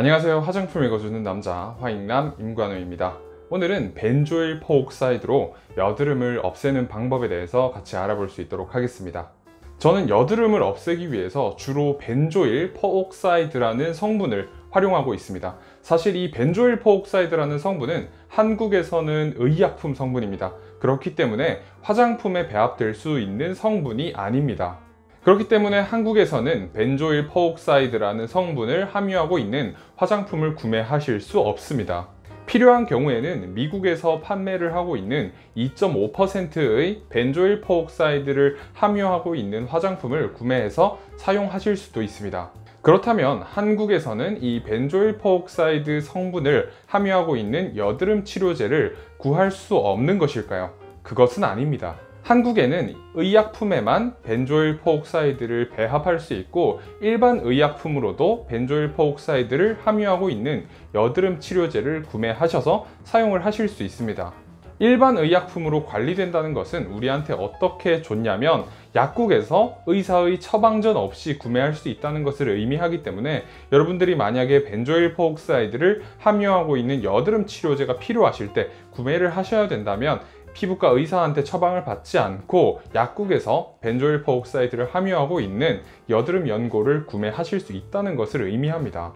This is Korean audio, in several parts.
안녕하세요. 화장품 읽어주는 남자 화읽남 임관우입니다. 오늘은 benzoyl peroxide로 여드름을 없애는 방법에 대해서 같이 알아볼 수 있도록 하겠습니다. 저는 여드름을 없애기 위해서 주로 benzoyl peroxide라는 성분을 활용하고 있습니다. 사실 이 benzoyl peroxide라는 성분은 한국에서는 의약품 성분입니다. 그렇기 때문에 화장품에 배합될 수 있는 성분이 아닙니다 그렇기 때문에 한국에서는 benzoyl peroxide라는 성분을 함유하고 있는 화장품을 구매하실 수 없습니다. 필요한 경우에는 미국에서 판매를 하고 있는 2.5%의 benzoyl peroxide를 함유하고 있는 화장품을 구매해서 사용하실 수도 있습니다. 그렇다면 한국에서는 이 benzoyl peroxide 성분을 함유하고 있는 여드름 치료제를 구할 수 없는 것일까요? 그것은 아닙니다. 한국에는 의약품에만 benzoyl peroxide를 배합할 수 있고 일반 의약품으로도 benzoyl peroxide를 함유하고 있는 여드름 치료제를 구매하셔서 사용을 하실 수 있습니다. 일반 의약품으로 관리된다는 것은 우리한테 어떻게 좋냐면 약국에서 의사의 처방전 없이 구매할 수 있다는 것을 의미하기 때문에 여러분들이 만약에 benzoyl peroxide를 함유하고 있는 여드름 치료제가 필요하실 때 구매를 하셔야 된다면 피부과 의사한테 처방을 받지 않고 약국에서 benzoyl peroxide를 함유하고 있는 여드름 연고를 구매하실 수 있다는 것을 의미합니다.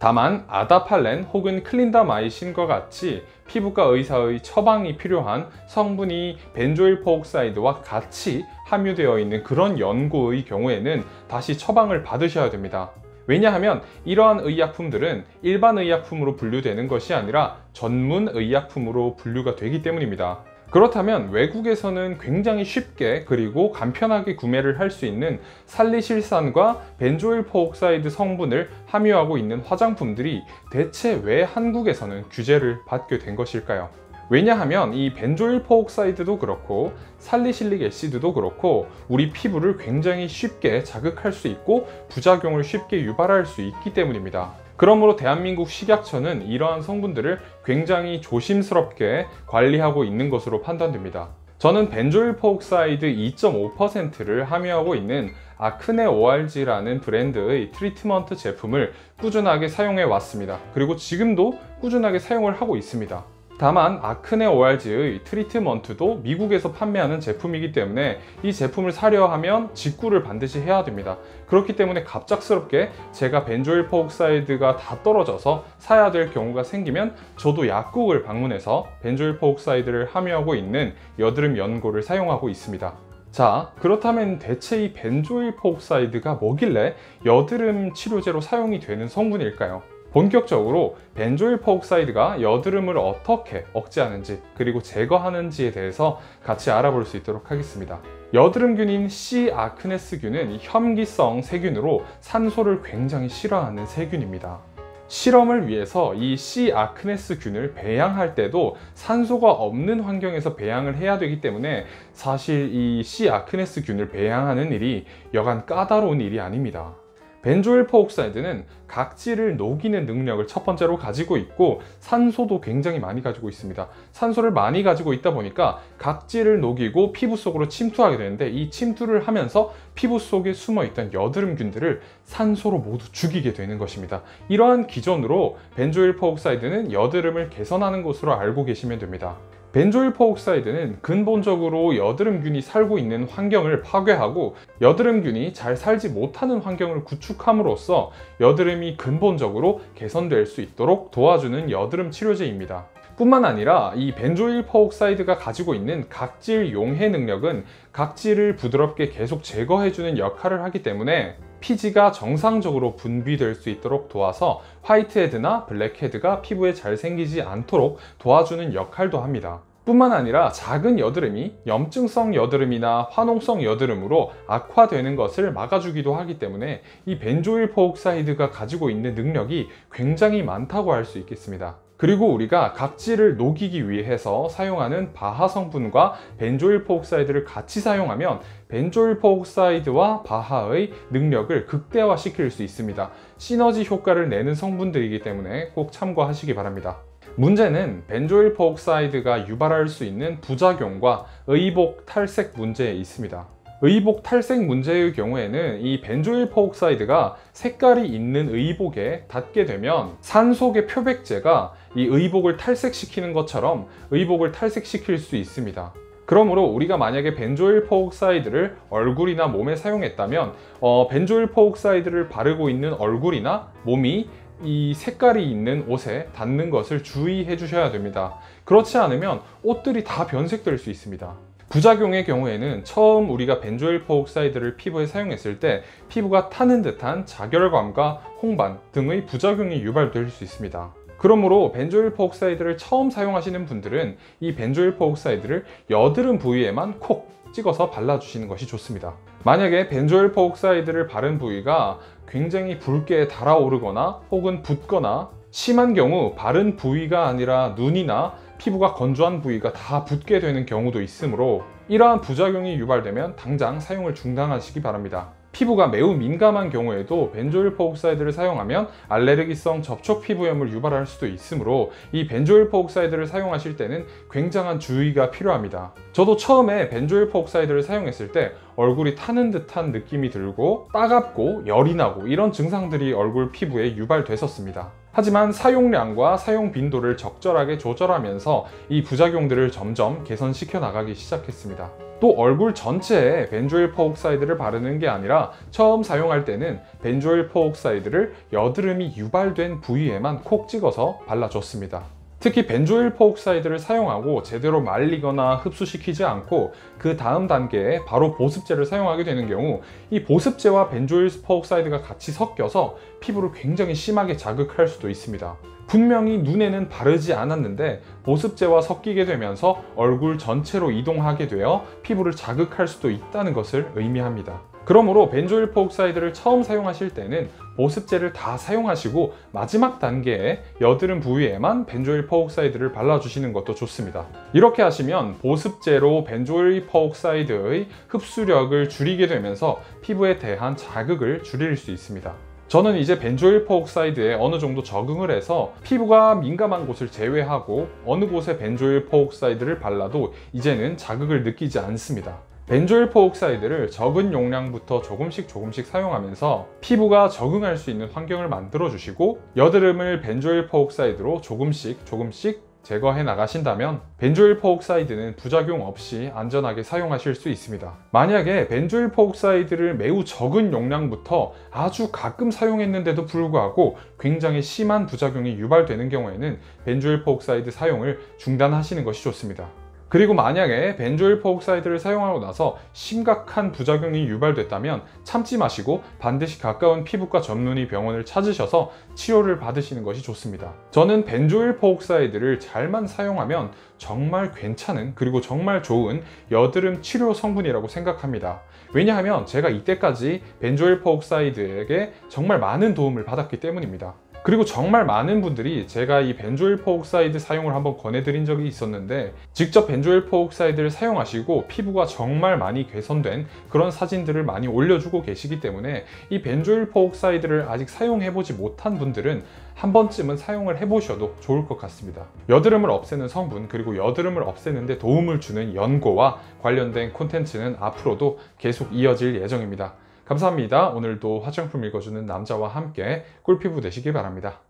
다만 adapalene 혹은 clindamycin과 같이 피부과 의사의 처방이 필요한 성분이 benzoyl peroxide와 같이 함유되어 있는 그런 연고의 경우에는 다시 처방을 받으셔야 됩니다. 왜냐하면 이러한 의약품들은 일반 의약품으로 분류되는 것이 아니라 전문 의약품으로 분류가 되기 때문입니다. 그렇다면 외국에서는 굉장히 쉽게 그리고 간편하게 구매를 할 수 있는 살리실산과 benzoyl peroxide 성분을 함유하고 있는 화장품들이 대체 왜 한국에서는 규제를 받게 된 것일까요? 왜냐하면 이 benzoyl peroxide도 그렇고 salicylic acid도 그렇고 우리 피부를 굉장히 쉽게 자극할 수 있고 부작용을 쉽게 유발할 수 있기 때문입니다. 그러므로 대한민국 식약처는 이러한 성분들을 굉장히 조심스럽게 관리하고 있는 것으로 판단됩니다. 저는 benzoyl peroxide 2.5%를 함유하고 있는 Acne ORG라는 브랜드의 트리트먼트 제품을 꾸준하게 사용해 왔습니다. 그리고 지금도 꾸준하게 사용을 하고 있습니다. 다만 Acne ORG의 트리트먼트도 미국에서 판매하는 제품이기 때문에 이 제품을 사려 하면 직구를 반드시 해야 됩니다. 그렇기 때문에 갑작스럽게 제가 benzoyl peroxide가 다 떨어져서 사야 될 경우가 생기면 저도 약국을 방문해서 benzoyl peroxide를 함유하고 있는 여드름 연고를 사용하고 있습니다. 자 그렇다면 대체 이 benzoyl peroxide가 뭐길래 여드름 치료제로 사용이 되는 성분일까요? 본격적으로 benzoyl peroxide가 여드름을 어떻게 억제하는지 그리고 제거하는지에 대해서 같이 알아볼 수 있도록 하겠습니다. 여드름균인 C acnes균은 혐기성 세균으로 산소를 굉장히 싫어하는 세균입니다. 실험을 위해서 이 C acnes균을 배양할 때도 산소가 없는 환경에서 배양을 해야 되기 때문에 사실 이 C acnes균을 배양하는 일이 여간 까다로운 일이 아닙니다. benzoyl peroxide는 각질을 녹이는 능력을 첫 번째로 가지고 있고 산소도 굉장히 많이 가지고 있습니다. 산소를 많이 가지고 있다 보니까 각질을 녹이고 피부 속으로 침투하게 되는데 이 침투를 하면서 피부 속에 숨어 있던 여드름균들을 산소로 모두 죽이게 되는 것입니다. 이러한 기전으로 benzoyl peroxide는 여드름을 개선하는 것으로 알고 계시면 됩니다. benzoyl peroxide는 근본적으로 여드름균이 살고 있는 환경을 파괴하고 여드름균이 잘 살지 못하는 환경을 구축함으로써 여드름이 근본적으로 개선될 수 있도록 도와주는 여드름 치료제입니다. 뿐만 아니라 이 benzoyl peroxide가 가지고 있는 각질 용해 능력은 각질을 부드럽게 계속 제거해주는 역할을 하기 때문에 피지가 정상적으로 분비될 수 있도록 도와서 whitehead나 blackhead가 피부에 잘 생기지 않도록 도와주는 역할도 합니다. 뿐만 아니라 작은 여드름이 염증성 여드름이나 화농성 여드름으로 악화되는 것을 막아주기도 하기 때문에 이 benzoyl peroxide가 가지고 있는 능력이 굉장히 많다고 할 수 있겠습니다. 그리고 우리가 각질을 녹이기 위해서 사용하는 BHA 성분과 benzoyl peroxide를 같이 사용하면 benzoyl peroxide와 BHA의 능력을 극대화시킬 수 있습니다. 시너지 효과를 내는 성분들이기 때문에 꼭 참고하시기 바랍니다. 문제는 benzoyl peroxide가 유발할 수 있는 부작용과 의복 탈색 문제에 있습니다. 의복 탈색 문제의 경우에는 이 benzoyl peroxide가 색깔이 있는 의복에 닿게 되면 산소계 표백제가 이 의복을 탈색시키는 것처럼 의복을 탈색시킬 수 있습니다. 그러므로 우리가 만약에 benzoyl peroxide를 얼굴이나 몸에 사용했다면 어, benzoyl peroxide를 바르고 있는 얼굴이나 몸이 이 색깔이 있는 옷에 닿는 것을 주의해 주셔야 됩니다. 그렇지 않으면 옷들이 다 변색될 수 있습니다. 부작용의 경우에는 처음 우리가 benzoyl peroxide를 피부에 사용했을 때 피부가 타는 듯한 작열감과 홍반 등의 부작용이 유발될 수 있습니다. 그러므로 benzoyl peroxide를 처음 사용하시는 분들은 이 benzoyl peroxide를 여드름 부위에만 콕 찍어서 발라주시는 것이 좋습니다. 만약에 benzoyl peroxide를 바른 부위가 굉장히 붉게 달아오르거나 혹은 붓거나 심한 경우 바른 부위가 아니라 눈이나 피부가 건조한 부위가 다 붓게 되는 경우도 있으므로 이러한 부작용이 유발되면 당장 사용을 중단하시기 바랍니다. 피부가 매우 민감한 경우에도 benzoyl peroxide를 사용하면 알레르기성 접촉 피부염을 유발할 수도 있으므로 이 benzoyl peroxide를 사용하실 때는 굉장한 주의가 필요합니다. 저도 처음에 benzoyl peroxide를 사용했을 때 얼굴이 타는 듯한 느낌이 들고 따갑고 열이 나고 이런 증상들이 얼굴 피부에 유발됐었습니다. 하지만 사용량과 사용 빈도를 적절하게 조절하면서 이 부작용들을 점점 개선시켜 나가기 시작했습니다. 또 얼굴 전체에 benzoyl peroxide를 바르는 게 아니라 처음 사용할 때는 benzoyl peroxide를 여드름이 유발된 부위에만 콕 찍어서 발라줬습니다. 특히 benzoyl peroxide를 사용하고 제대로 말리거나 흡수시키지 않고 그 다음 단계에 바로 보습제를 사용하게 되는 경우 이 보습제와 benzoyl peroxide가 같이 섞여서 피부를 굉장히 심하게 자극할 수도 있습니다. 분명히 눈에는 바르지 않았는데 보습제와 섞이게 되면서 얼굴 전체로 이동하게 되어 피부를 자극할 수도 있다는 것을 의미합니다. 그러므로 benzoyl peroxide를 처음 사용하실 때는 보습제를 다 사용하시고 마지막 단계에 여드름 부위에만 benzoyl peroxide를 발라주시는 것도 좋습니다. 이렇게 하시면 보습제로 benzoyl peroxide의 흡수력을 줄이게 되면서 피부에 대한 자극을 줄일 수 있습니다. 저는 이제 benzoyl peroxide에 어느 정도 적응을 해서 피부가 민감한 곳을 제외하고 어느 곳에 benzoyl peroxide를 발라도 이제는 자극을 느끼지 않습니다. benzoyl peroxide를 적은 용량부터 조금씩 조금씩 사용하면서 피부가 적응할 수 있는 환경을 만들어 주시고 여드름을 benzoyl peroxide로 조금씩 조금씩 제거해 나가신다면 benzoyl peroxide는 부작용 없이 안전하게 사용하실 수 있습니다. 만약에 benzoyl peroxide를 매우 적은 용량부터 아주 가끔 사용했는데도 불구하고 굉장히 심한 부작용이 유발되는 경우에는 benzoyl peroxide 사용을 중단하시는 것이 좋습니다. 그리고 만약에 benzoyl peroxide를 사용하고 나서 심각한 부작용이 유발됐다면 참지 마시고 반드시 가까운 피부과 전문의 병원을 찾으셔서 치료를 받으시는 것이 좋습니다. 저는 benzoyl peroxide를 잘만 사용하면 정말 괜찮은 그리고 정말 좋은 여드름 치료 성분이라고 생각합니다. 왜냐하면 제가 이때까지 benzoyl peroxide에게 정말 많은 도움을 받았기 때문입니다. 그리고 정말 많은 분들이 제가 이 benzoyl peroxide 사용을 한번 권해드린 적이 있었는데 직접 benzoyl peroxide를 사용하시고 피부가 정말 많이 개선된 그런 사진들을 많이 올려주고 계시기 때문에 이 benzoyl peroxide를 아직 사용해보지 못한 분들은 한 번쯤은 사용을 해보셔도 좋을 것 같습니다. 여드름을 없애는 성분 그리고 여드름을 없애는데 도움을 주는 연고와 관련된 콘텐츠는 앞으로도 계속 이어질 예정입니다. 감사합니다. 오늘도 화장품 읽어주는 남자와 함께 꿀피부 되시길 바랍니다.